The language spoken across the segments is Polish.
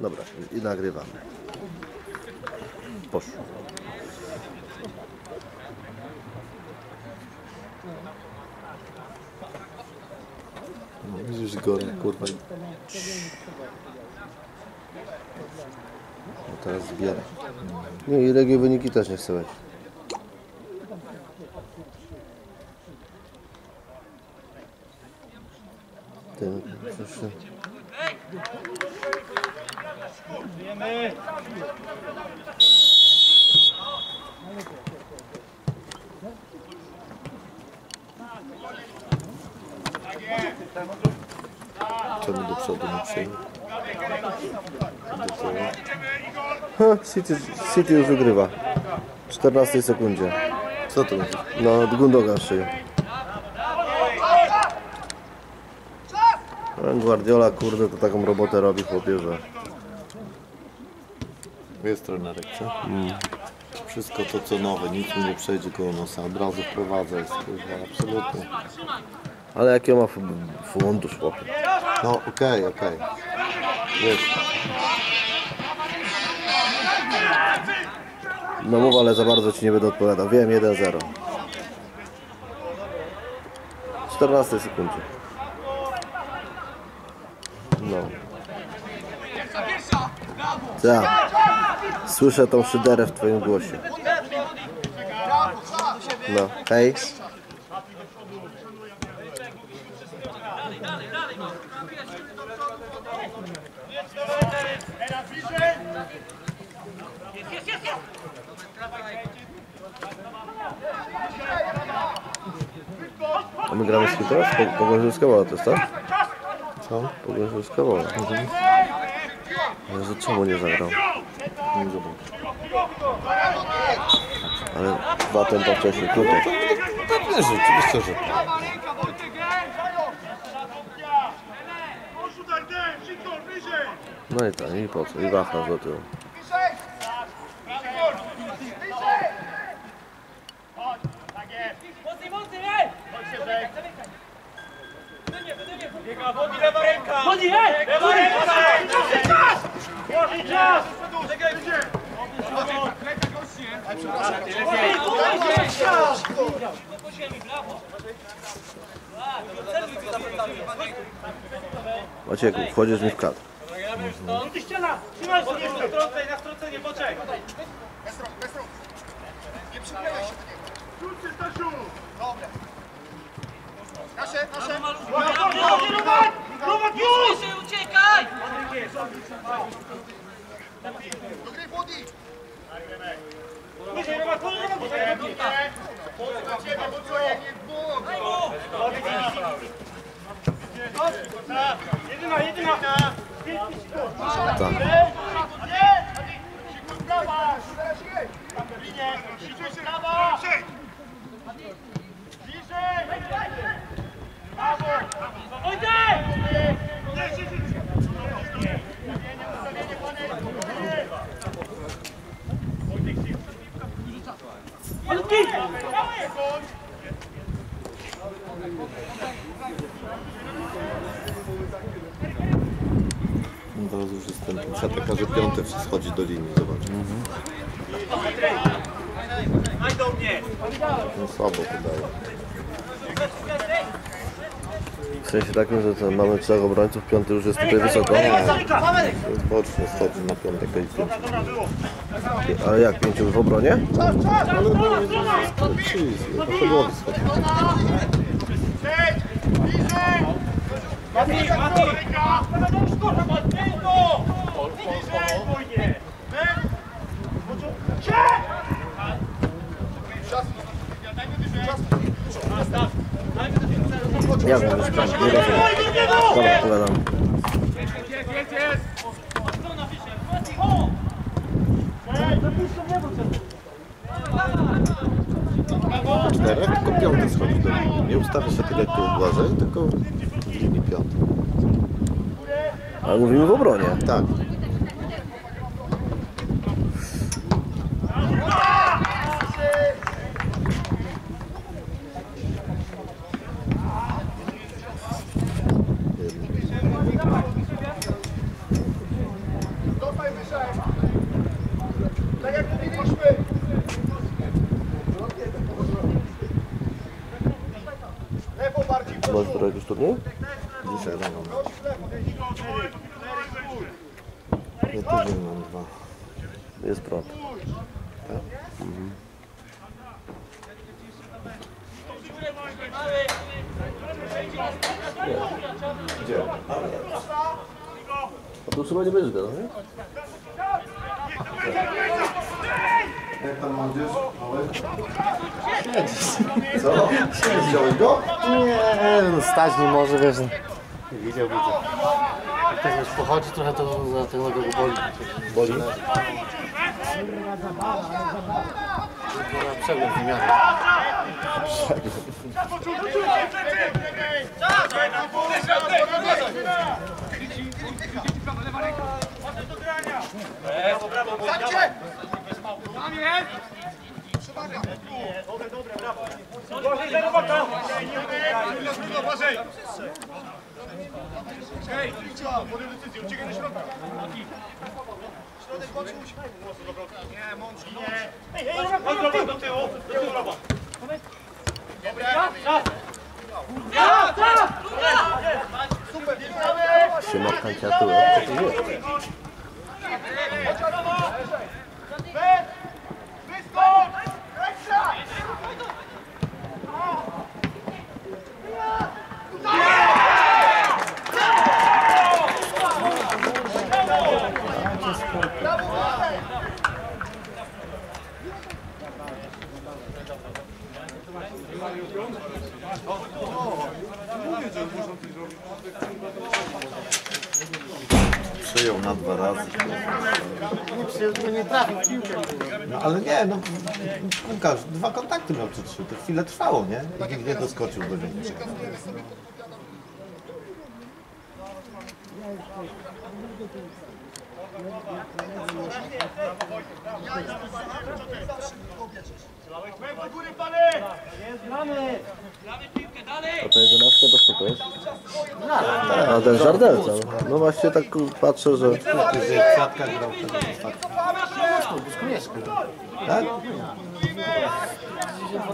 Dobra, i nagrywamy. Poszło. No, widzisz go, kurwa. No teraz zbiera. Nie, i regie wyniki też nie chcę mieć. Ten, proszę. Czemu Ha, City, City już wygrywa. W 14 sekundzie. Co to? No, Gundogan szyję. Guardiola, kurde, to taką robotę robi chłopie, że... Jest trenerek, co? Wszystko to co nowe, nic mu nie przejdzie koło nosa, od razu wprowadza, jest kurwa, absolutnie. Ale jaki on ma fu- fundusz, chłopie. No okej, okej. Wiesz, No mów, ale za bardzo ci nie będę odpowiadał. Wiem, 1-0. 14 sekundzie. No. Tak. Słyszę tą szyderę w twoim głosie. No, hej. A my gramy z kim teraz? Po- Pogłębiowska Wola to jest, tak? co? Pogłębiowska Wola. Jezu, czemu nie zagrał? Nie zobacz. Ale dwa tempa wcześniej, tutaj. Tak wiesz, oczywiście, że tak. No i tak, i po co? I waha do tyłu. Ręka! Czas! Macieku, wchodzisz mi w kadr. Ty ściana! Trzymaj się! Na strącenie, na strącenie, poczekaj! Roman! Roman, już! Się uciekaj! Wyżej, Roman, Roman, Roman! Jedyna, jedyna! Tak. No Teraz już jest ten taka, że piąty schodzi do linii, zobacz. Do mnie! No słabo wydaje. Sensie takim, że co, mamy trzech obrońców, piąty już jest tutaj wysoko. Bocznie schodzi na piątek pięć. Ale jak, pięciu w obronie? Ale no, no to było! Bliżej, spokojnie! Ja wiem, już tam, nie rozumiem. Dobra, pogadam. Czterech, tylko piąty schodzi do linii. Nie ustawia się tak jak tu Błażej, tylko w linii piątej. Ale mówimy w obronie. Tak Masz któregoś już turniej? Dzisiaj rano. Lewo. Nie tydzień mam dwa. Jest prąd. Gdzie? A tu chyba nie będziesz gadał, nie? Jak tam młodzież? Co? Wziąłeś go? Nie, no stać nie może, wiesz. no. Widział, widział. Jak tak już pochodzi trochę, to za tego go boli. Boli? Na przegląd wymiany. Uważaj, za robota! Uważaj. Hej, podjął decyzję, uciekaj do środka. Środek boczuć. Nie, mądrze, nie. Ej, ej, robota, do tyłu, do tyłu, do tyłu, robota. Ja, ja! Super, nie Się ma kancia tyłek, to tu jest. Wyskocz! Ekstra! Przyjął na dwa razy. To nie trafił w piłkę. No ale nie, no Łukasz, dwa trzy, to chwilę trwało, nie? Nikt nie doskoczył do niego. A ta jedenastka to kto to jest? A ten żardelca. no. No właśnie tak patrzę, że... Że kwiatka grał. Tak?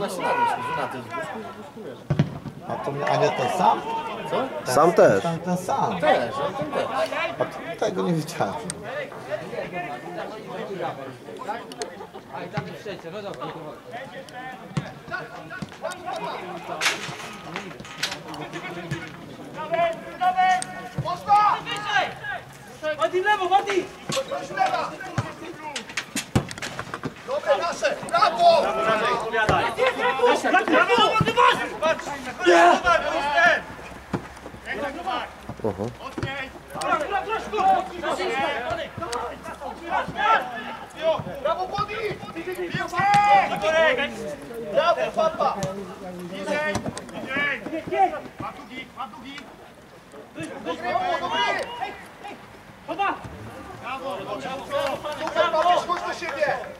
12 lat już, żonaty z Buszku. A, to, nie- a nie ten sam? Co? Sam też. Ten, ten sam. Też, on ten też. A to, tego nie wiedziałem. Mati, w lewo, Mati! Proszę lewa! Dobre nasze! Brawo! Brawo, masz! Aha. Brawo, Bodi! Brawo, papa! Niżej! Ma długi, ma długi! Super, Paweł, chodź do siebie! Dobra, gleba, po co, po co, po co?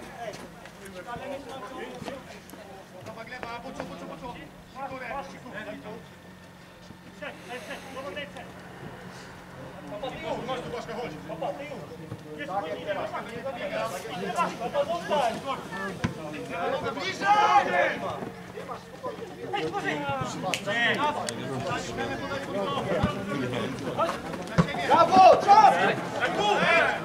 Brawo, czas! Brawo, pamiętajcie.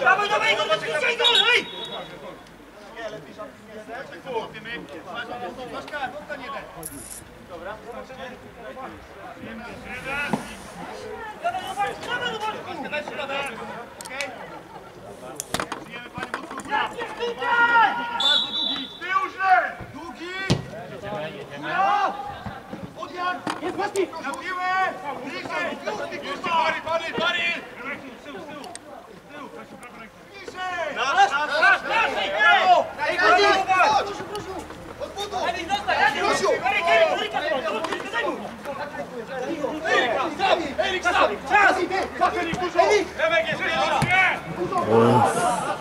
Dawaj, dawaj, go, bliżej go, ej! Błaszka, nogę nie daj. Dawaj, dawaj, dawaj, radę. Okej? Żyjemy, panie, mocno góra. Erik, stop! Czas! Erik, stop! Erik, stop! Erik, stop!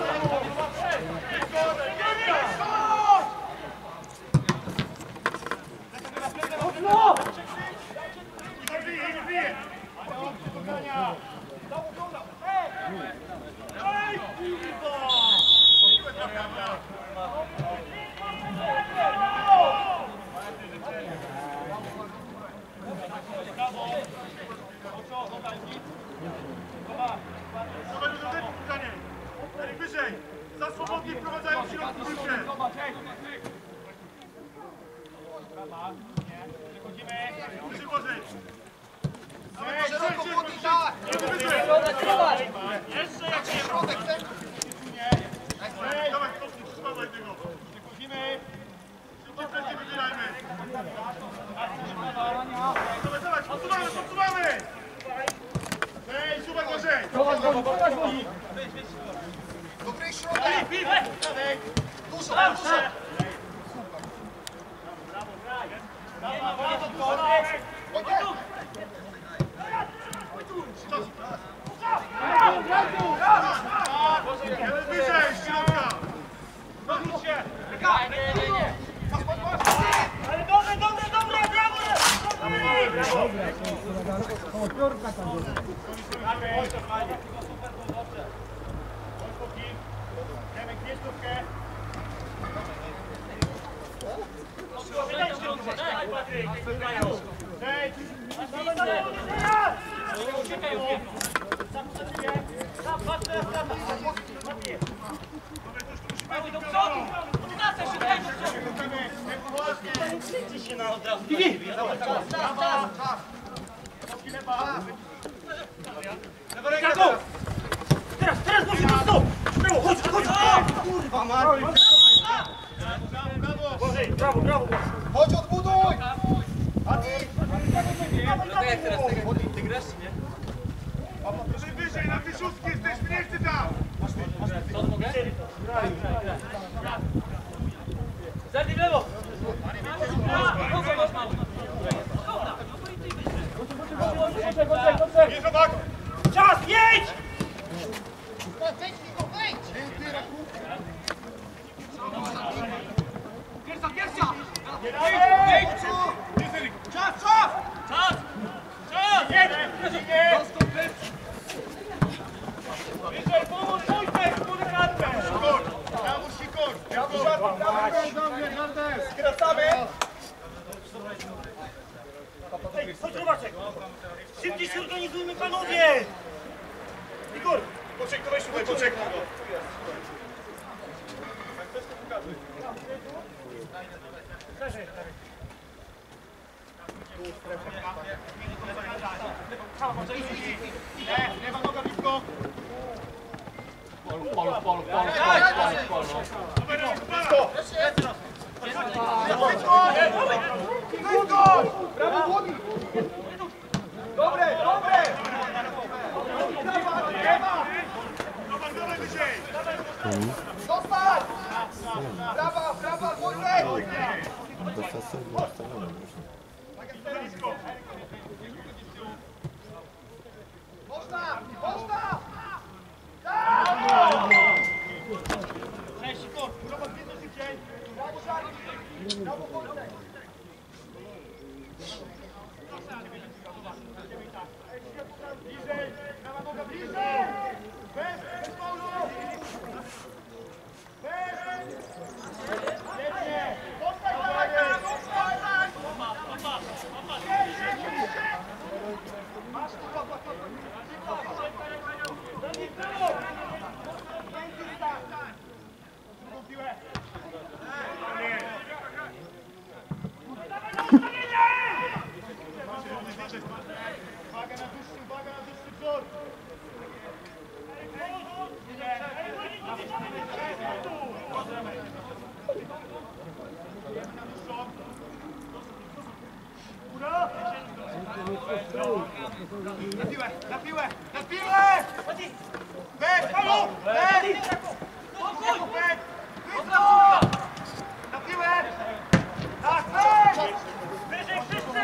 Teraz, teraz może do stop! Brawo, chodź, chodź! Kurwa, Marek! Brawo, brawo! chodź odbuduj! Wyżej, wyżej, na wyszutki jesteśmy, nie chcę tam! Zadnij w lewo! Bierz robak! Czas, jedź! Czas, czas! Czas! Czas! Jedź! Skracamy! Ej, chodź, Robaczek! Szybciej się organizujmy, panowie! Igor! Poczek, to weź tutaj, poczek. Le, lewa noga blisko. Blisko. Blisko. Brawo, dłoń. Dobre, dobre. Zostań. Brawa, brawa, Wojtek. Defensywnie ustawione. Blisko. Można, można. Cześć, Igor! Robot, jedno szybciej. Brawo, Szarki. Brawo, Wojtek. Bliżej, prawa noga bliżej! Bez, bez faulu! Bez! Świetnie! Zostań, Marek! Zostań! Masz tu, papa, papa. Drugą piłę. Uwaga na dłuższy, uwaga na dłuższy wzór. Na piłę, na piłę, na piłę! Halo! Bek! Bek! Blisko! Na piłę! Tak, bek! Wyżej wszyscy!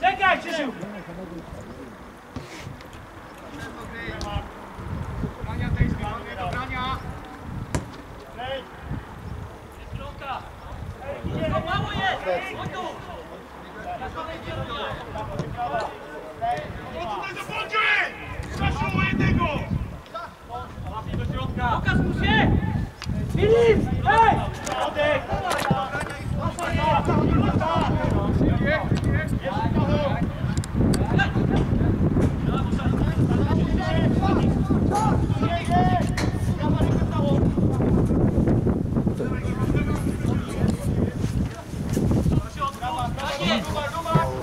Czekaj, Krzysiu! Brania tej zmiany, do brania. Środka! Ej, mało jest! Chodź tu! O tutaj do bądź! Zaszło jednego! do środka! Pokaż mu się! Filip! Ej! Środek!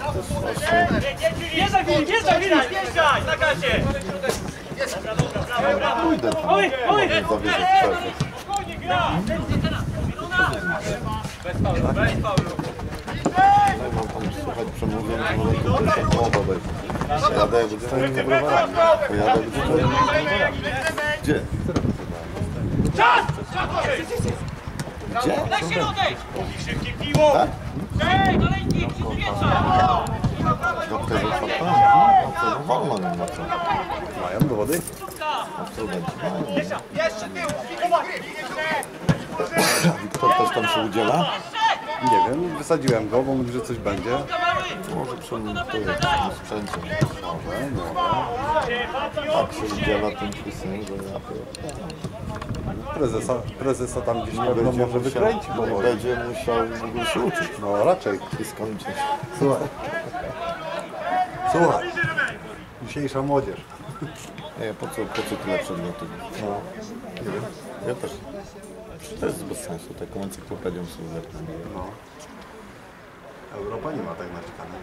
Brawo, Wjeżdżaj, Filip, wjeżdżaj, Filip! Wjeżdżaj, na gacie! Pójdę, Oj, oj! nie zawierzę w przerwie. Spokojnie, gra! Ja mam tam słuchać przemówień, to wolę tylko pierwsza połowa będzie. Pojadę jak będę stoił browarami. Pojadę jak będę stoił. Gdzie? Czas! Gdzie? Na środek! Szybkie piło! Tak? Ej, maleńki, przyzwietrza! Doktor otwarta? No co, nie ma co. Mają dowody? Absolwenci mają. Wiktor też tam się udziela? Nie wiem, wysadziłem go, bo mówi, że coś będzie. Może na sprzęcie. Może, no. Tak się udziela tym pisem, że ja. Prezesa, prezesa tam gdzieś na pewno może wykręci bo powoli. będzie musiał się uczyć. No raczej. Skończyć. Słuchaj. Słuchaj. Dzisiejsza młodzież. Nie, po co, po co tyle przedmiotów? No. Nie wiem. Ja też. To jest bez sensu, taką encyklopedią sobie zerknę. no. Europa nie ma tak naczekane.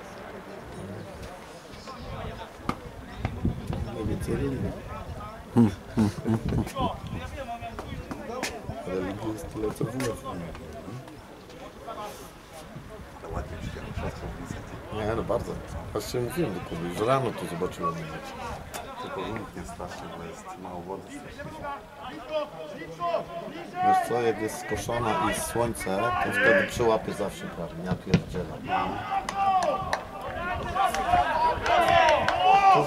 Nie więcej religii. Religii jest tyle, co w. To ładnie przyjechał Nie, no bardzo. Właśnie mówiłem do Kuby, że rano to zobaczyłem. Tylko umknie strasznie, bo jest mało wody. Wiesz co, jak jest skoszona i słońce, to wtedy przyłapie zawsze prawie, ja pierdzielę. To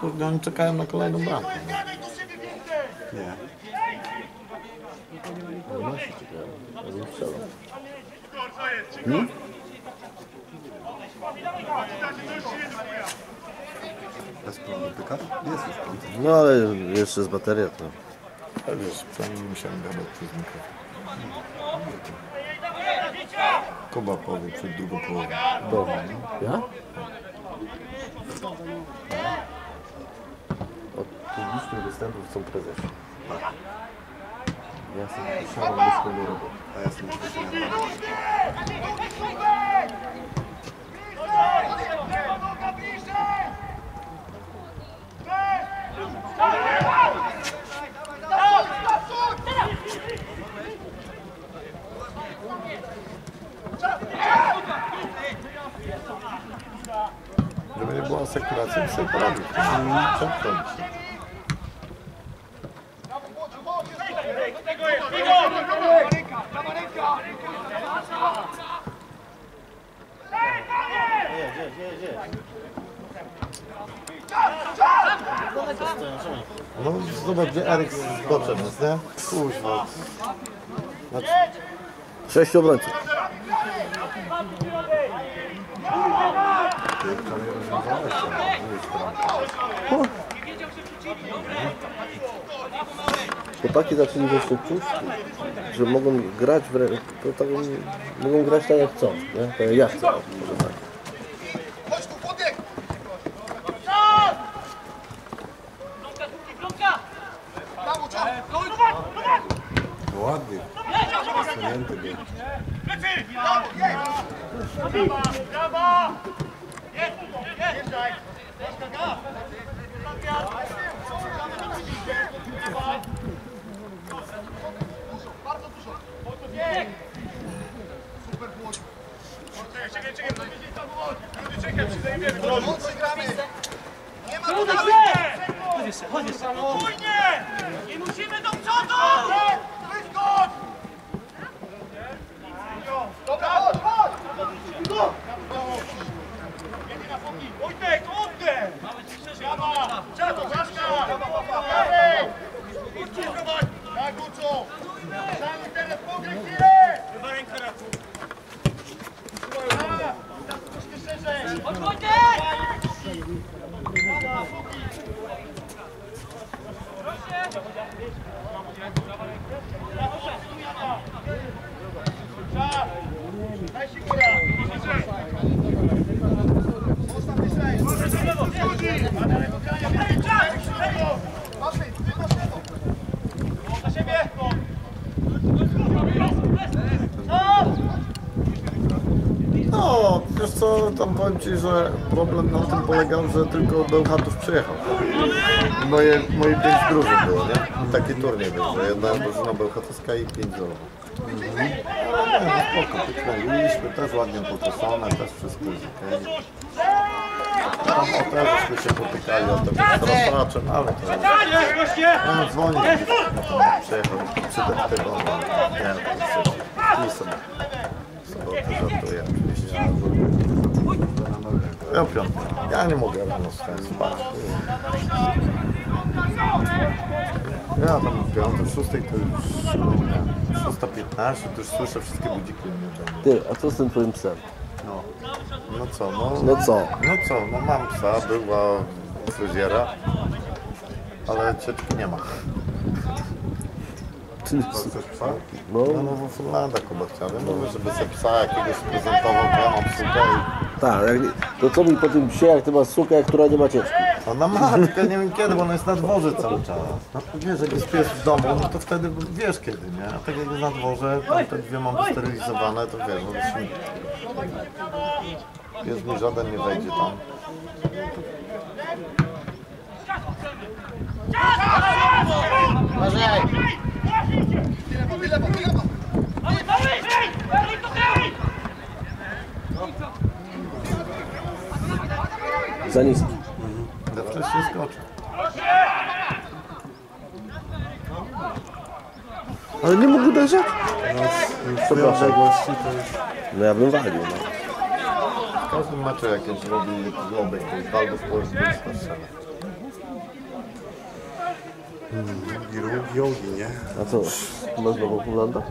kurde, oni czekają na kolejną bramkę. nie? Nie. Oni się czekają. Strzelą. Bez prądu pykasz? Jest już prąd. No ale jeszcze z bateria to. A wiesz, przynajmniej nie musiałem gadać przez mikrofon. Kuba powie przed drugą połową. Dobra. Ja? Od publicznych występów są prezesi. Ja jestem szarą bliską do roboty. A ja jestem przyczyniony. Gdyby nie było asekuracji, to sobie poradził. Przepchnąć się. No zobacz, gdzie Eryk z boczem jest, nie? Kuźwa. Znaczy, Sześć obrońców. Chłopaki zaczęli czuć, że mogą grać w to tak, mogą grać tak jak chcą, nie? Tak ja chcę. Jeszcze, chodź jeszcze. Spokojnie! Nie musimy do przodu! Wyskocz! Wojtek, oddech! Brawa! Czarno, Czaszka! Prawej! Kurczę, zobacz! Tak, Guczu! Sami teraz pogrę chwilę! Chyba ręka raku. Troszkę szerzej! Chodź, Wojtek! Proszę! wiesz co, tam powiem Ci, że problem na tym polegał, że tylko Bełchatów przyjechał. Moje, moje pięć drużyn było, nie? Taki turniej był, że jedna drużyna Bełchatowska i pięć drużyn. Mhm. Nie, no spoko, też ładnie poczesane, też wszystko jest okej. Tam o też żeśmy się potykali o tym strafaczem, ale to! No, dzwonił, przyjechał przy detektywu, nie, to jest i sobie. Sobotę żartuję oczywiście. Ja piątek. Ja nie mogę rano wstać, spać. Ja tam piątek, szóstej to już, szósta piętnaście, to już słyszę wszystkie budziki. Ty, a co z tym twoim psem? No. No co, no. No co? No co, no mam psa, była fryzjera, ale cieczki nie ma. Ty, Chcesz psa? no, No Finlandę chyba chciałem. Mówię, żeby sobie psa jakiegoś prezentował, to ja mam sukę i... tak, jak, to co mi po tym psie, jak ty masz sukę, która nie ma cieczki? Ona ma, tylko nie wiem kiedy, bo ona jest na dworze cały czas. No wiesz, jak jest pies w domu, no to wtedy wiesz kiedy, nie? A tak jak jest na dworze, tam te dwie mam wysterylizowane, to wiesz, no śmig. Pies mi żaden nie wejdzie tam. Za niski. Za wcześnie skoczy. Ale nie mógł uderzać? Przepraszam. No ja bym walił, no. W każdym meczu jakieś robi globek, to jest albo w Polsce, róg jogi, nie? A co, masz nową Polanda?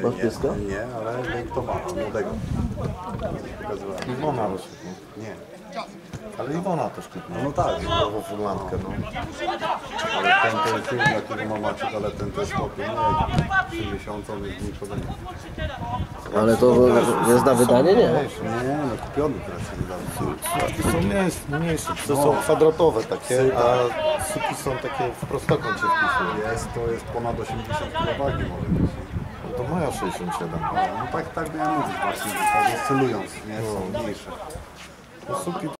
E, Masz nie, pieska? Nie, ale to ma, młodego. Pokazywałem. Iwona rozszypnie. Nie. Ale Iwona też kupiła. No tak, Nową Furlankę, no. ale ten jest film, jaki ma Maciek, ale ten to jest spokojnie. Trzy miesiące, on jest ode mnie. Ale to jest na wydanie? Nie. Nie, no kupiony teraz się wydał. Suki są mniejsze, mniejsze, to są kwadratowe takie, a suki są takie w prostokąt się wpisują. Jest, to jest ponad 80 kg może być. To moja 67. No tak, tak miałem mówić właśnie, tak oscylując, nie? Są mniejsze. To suki